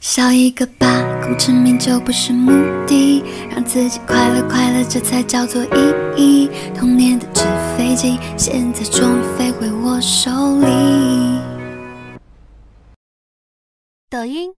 笑一个吧功成名就不是目的让自己快乐快乐这才叫做意义。童年的纸飞机现在终于飞回我手里。抖音